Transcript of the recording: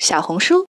小红书。